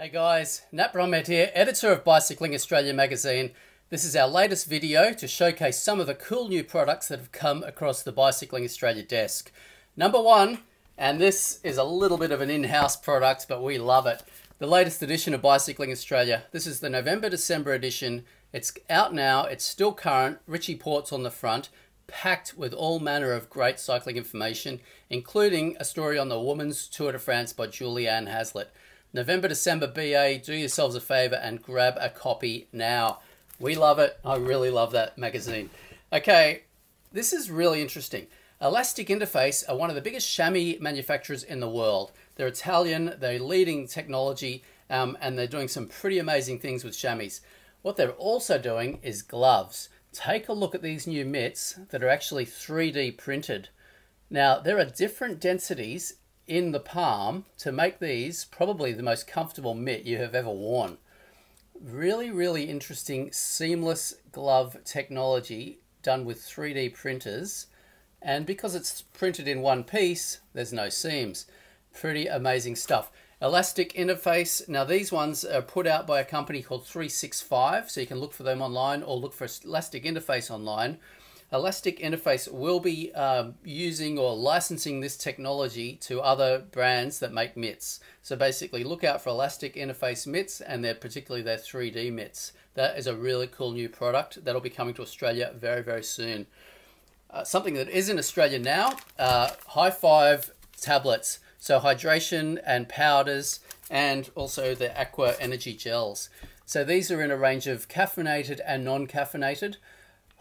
Hey guys, Nat Bromhead here, editor of Bicycling Australia magazine. This is our latest video to showcase some of the cool new products that have come across the Bicycling Australia desk. Number one, and this is a little bit of an in-house product, but we love it. The latest edition of Bicycling Australia. This is the November-December edition. It's out now, it's still current, Richie Porte's on the front, packed with all manner of great cycling information, including a story on the Women's Tour de France by Julianne Haslett. November, December BA, do yourselves a favor and grab a copy now. We love it. I really love that magazine. Okay, this is really interesting. Elastic Interface are one of the biggest chamois manufacturers in the world. They're Italian, they're leading technology, um, and they're doing some pretty amazing things with chamois. What they're also doing is gloves. Take a look at these new mitts that are actually 3D printed. Now, there are different densities in the palm to make these probably the most comfortable mitt you have ever worn. Really, really interesting seamless glove technology done with 3D printers. And because it's printed in one piece, there's no seams. Pretty amazing stuff. Elastic interface. Now these ones are put out by a company called 365, so you can look for them online or look for Elastic interface online. Elastic Interface will be um, using or licensing this technology to other brands that make mitts. So basically look out for Elastic Interface mitts and they're particularly their 3D mitts. That is a really cool new product that'll be coming to Australia very, very soon. Uh, something that is in Australia now, uh, High Five tablets. So hydration and powders and also the Aqua Energy gels. So these are in a range of caffeinated and non-caffeinated.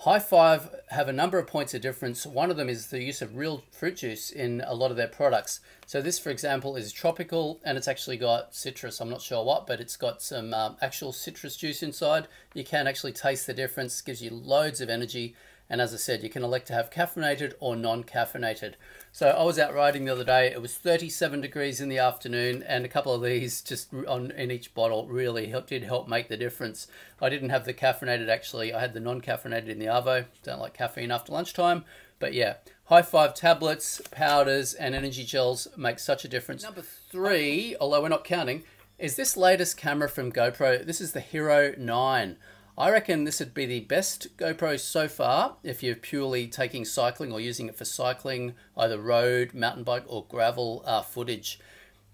High Five have a number of points of difference. One of them is the use of real fruit juice in a lot of their products. So this, for example, is tropical and it's actually got citrus. I'm not sure what, but it's got some um, actual citrus juice inside. You can actually taste the difference. gives you loads of energy and as I said, you can elect to have caffeinated or non-caffeinated. So I was out riding the other day. It was 37 degrees in the afternoon, and a couple of these just on in each bottle really helped, did help make the difference. I didn't have the caffeinated actually. I had the non-caffeinated in the Arvo. Don't like caffeine after lunchtime, but yeah. High Five tablets, powders, and energy gels make such a difference. Number three, although we're not counting, is this latest camera from GoPro. This is the Hero 9. I reckon this would be the best GoPro so far if you're purely taking cycling or using it for cycling, either road, mountain bike, or gravel uh, footage.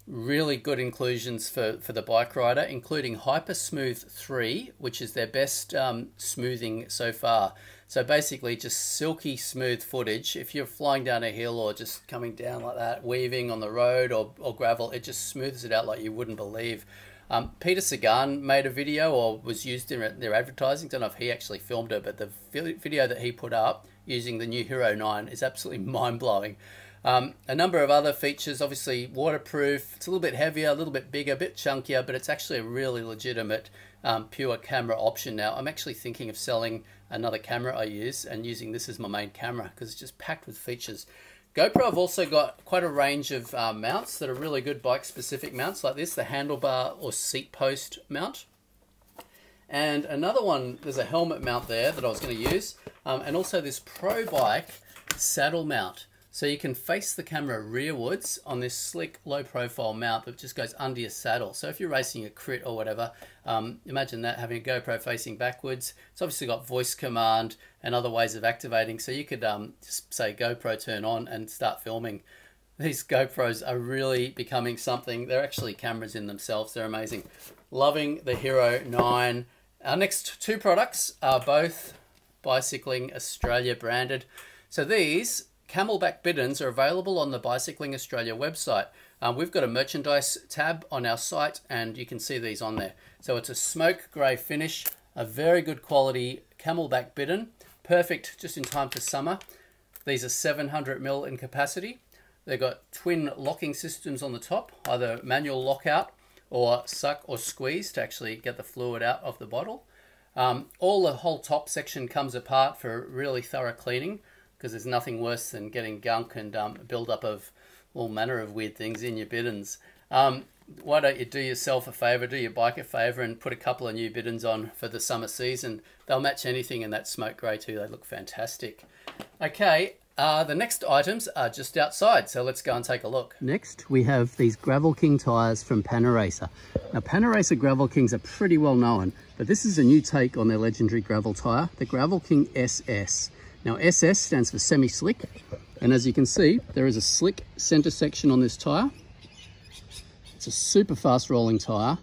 Really good inclusions for, for the bike rider, including Hyper Smooth 3, which is their best um, smoothing so far. So basically, just silky smooth footage. If you're flying down a hill or just coming down like that, weaving on the road or, or gravel, it just smooths it out like you wouldn't believe. Um, Peter Sagan made a video or was used in their advertising. Don't know if he actually filmed it, but the video that he put up using the new Hero 9 is absolutely mind blowing. Um, a number of other features, obviously waterproof. It's a little bit heavier, a little bit bigger, a bit chunkier, but it's actually a really legitimate um, pure camera option now. I'm actually thinking of selling another camera I use and using this as my main camera because it's just packed with features. GoPro have also got quite a range of uh, mounts that are really good bike specific mounts like this, the handlebar or seat post mount. And another one, there's a helmet mount there that I was going to use. Um, and also this Pro Bike saddle mount. So you can face the camera rearwards on this slick low profile mount that just goes under your saddle. So if you're racing a crit or whatever, um, imagine that having a GoPro facing backwards. It's obviously got voice command and other ways of activating. So you could um, just say GoPro turn on and start filming. These GoPros are really becoming something. They're actually cameras in themselves. They're amazing. Loving the Hero 9. Our next two products are both Bicycling Australia branded. So these CamelBak Bidons are available on the Bicycling Australia website. Um, we've got a merchandise tab on our site and you can see these on there. So it's a smoke grey finish, a very good quality CamelBak Bidon, perfect just in time for summer. These are 700 ml in capacity. They've got twin locking systems on the top, either manual lockout or suck or squeeze to actually get the fluid out of the bottle. Um, all the whole top section comes apart for really thorough cleaning because there's nothing worse than getting gunk and um, build up of all manner of weird things in your bidons. Um, why don't you do yourself a favour, do your bike a favour, and put a couple of new bidons on for the summer season? They'll match anything in that smoke grey too. They look fantastic. Okay, uh, the next items are just outside, so let's go and take a look. Next, we have these Gravel King tyres from Panaracer. Now Panaracer Gravel Kings are pretty well known, but this is a new take on their legendary gravel tyre, the Gravel King SS. Now SS stands for semi-slick, and as you can see, there is a slick center section on this tyre. It's a super fast rolling tyre,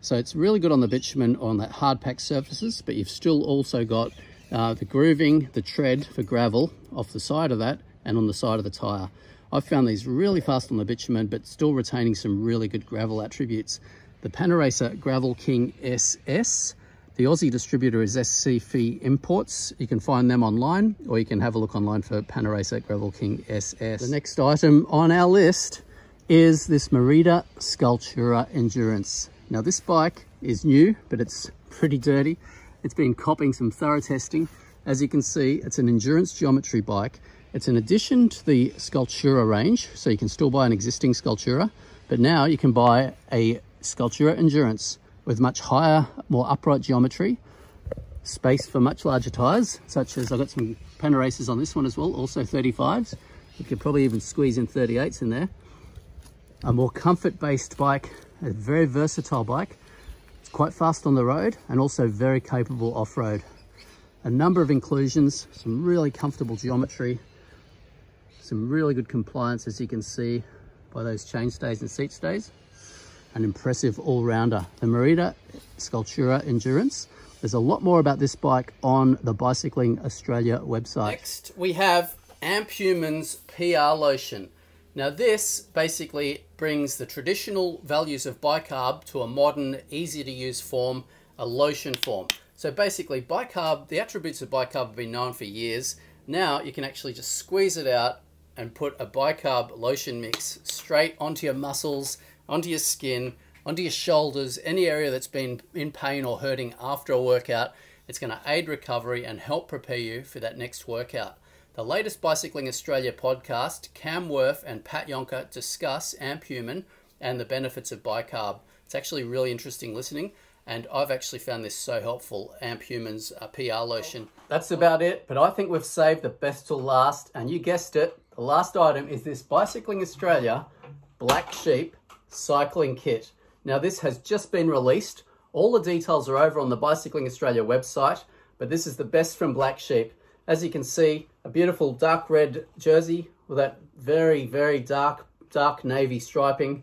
so it's really good on the bitumen on that hard packed surfaces, but you've still also got uh, the grooving, the tread for gravel off the side of that and on the side of the tyre. I've found these really fast on the bitumen, but still retaining some really good gravel attributes the Panaracer Gravel King SS. The Aussie distributor is SCF Imports. You can find them online or you can have a look online for Panaracer Gravel King SS. The next item on our list is this Merida Scultura Endurance. Now this bike is new, but it's pretty dirty. It's been copping some thorough testing. As you can see, it's an endurance geometry bike. It's an addition to the Scultura range, so you can still buy an existing Scultura, but now you can buy a Scultura Endurance with much higher, more upright geometry, space for much larger tyres, such as I've got some Panaracers on this one as well, also 35s. You could probably even squeeze in 38s in there. A more comfort-based bike, a very versatile bike. It's quite fast on the road and also very capable off-road. A number of inclusions, some really comfortable geometry, some really good compliance as you can see by those chain stays and seat stays an impressive all-rounder. The Merida Scultura Endurance. There's a lot more about this bike on the Bicycling Australia website. Next, we have Amp Human's PR Lotion. Now this basically brings the traditional values of bicarb to a modern, easy to use form, a lotion form. So basically bicarb, the attributes of bicarb have been known for years. Now you can actually just squeeze it out and put a bicarb lotion mix straight onto your muscles, onto your skin, onto your shoulders, any area that's been in pain or hurting after a workout. It's going to aid recovery and help prepare you for that next workout. The latest Bicycling Australia podcast, Cam Worth and Pat Yonker discuss Amp Human and the benefits of bicarb. It's actually really interesting listening, and I've actually found this so helpful, Amp Human's uh, PR lotion. That's about it, but I think we've saved the best till last, and you guessed it, the last item is this Bicycling Australia Black Sheep cycling kit. Now this has just been released. All the details are over on the Bicycling Australia website, but this is the best from Black Sheep. As you can see, a beautiful dark red jersey with that very, very dark, dark navy striping,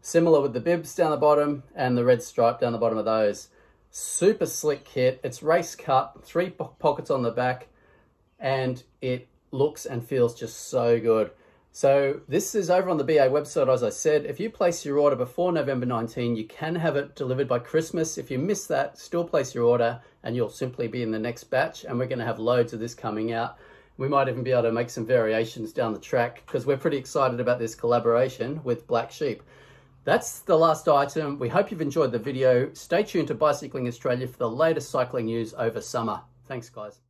similar with the bibs down the bottom and the red stripe down the bottom of those. Super slick kit. It's race cut, three pockets on the back, and it looks and feels just so good. So this is over on the BA website, as I said. If you place your order before November 19, you can have it delivered by Christmas. If you miss that, still place your order and you'll simply be in the next batch. And we're going to have loads of this coming out. We might even be able to make some variations down the track because we're pretty excited about this collaboration with Black Sheep. That's the last item. We hope you've enjoyed the video. Stay tuned to Bicycling Australia for the latest cycling news over summer. Thanks, guys.